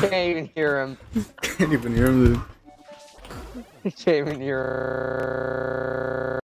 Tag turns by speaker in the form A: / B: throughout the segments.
A: Can't even hear him.
B: Can't even hear him. Dude.
A: Can't even hear.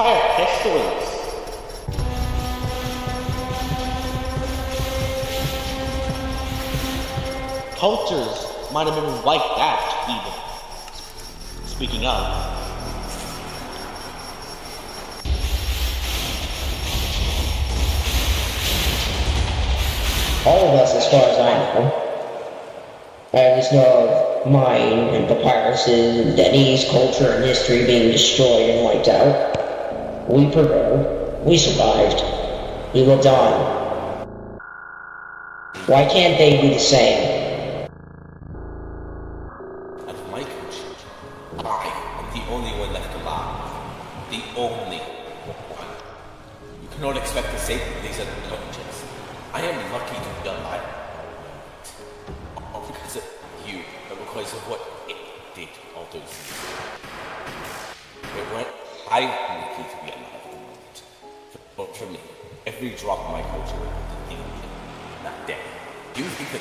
C: Entire histories. Cultures might have been wiped out, even. Speaking of.
D: All of us, as far as I know. I at least know of mine and Papyrus's, and Denny's culture and history being destroyed and wiped out. We prevailed. We survived. We lived on. Why can't they be the same?
C: At my culture, I am the only one left alive. The only one. You cannot expect same from these cultures. I am lucky to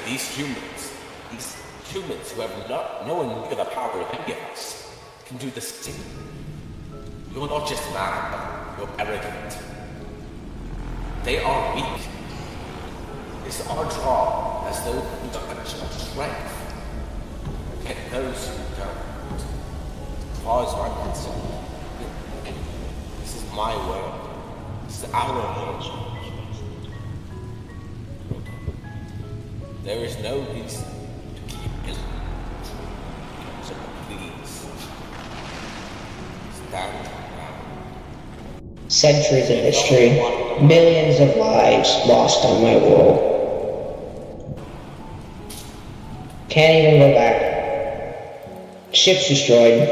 C: these humans, these humans who have not, no one the power of of us, can do the same? You're not just mad, you're arrogant. They are weak. It's our job as those who don't have strength. Get those who don't. Cause our concern. This is my world. This is our world. There is no reason to keep it. So please, stand down.
D: Centuries of history, millions of lives lost on my world. Can't even go back. Ships destroyed.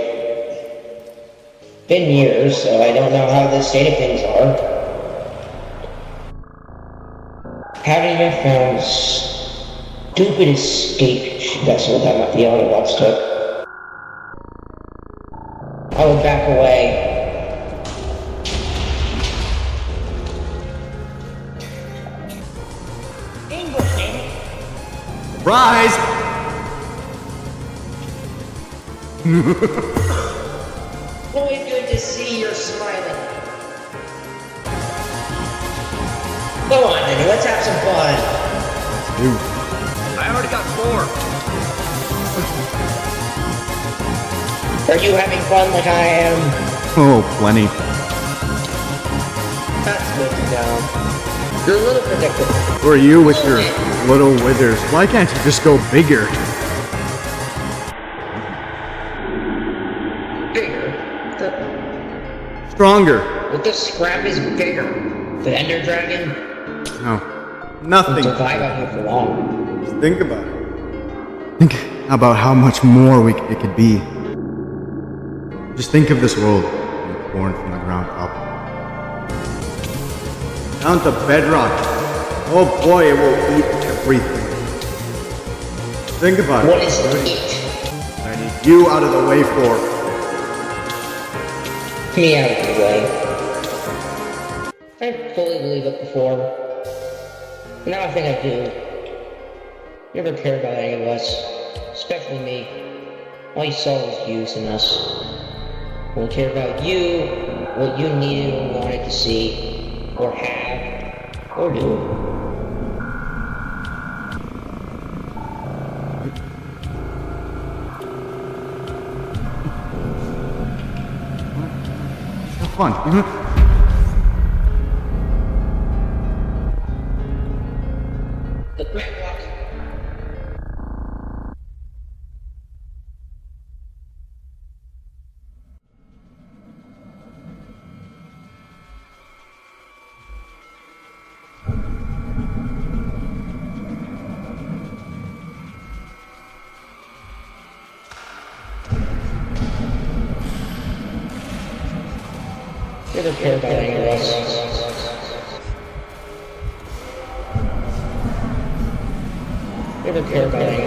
D: Been years, so I don't know how the state of things are. Haven't even found stupid escape vessel that the Autobots took. I will back away.
B: Rise!
D: Boy, good to see you're smiling. Go on, Denny, let's have some fun.
B: Dude.
E: I already got four.
D: Are you having fun like I am?
B: Oh, plenty.
D: That's good to know. You're a little predictable.
B: Who are you with your little withers? Why can't you just go bigger?
D: Bigger. The,
B: Stronger?
D: what the scrap is bigger? The Ender Dragon?
B: No.
D: Won't
B: Nothing.
D: survive out here for long.
B: Just think about it. Think about how much more we, it could be. Just think of this world being born from the ground up. Down to bedrock. Oh boy, it will eat everything. Think about
D: What
B: it.
D: is
B: What
D: it?
B: I need you out of the way for.
D: Me out of the way. I didn't fully believe it before. Now I think I do. You never cared about any of us, especially me. All you saw was use in us. We care about you, what you needed or wanted to see, or have, or do.
B: Fun.
D: Never cared about any of us. You never cared about any of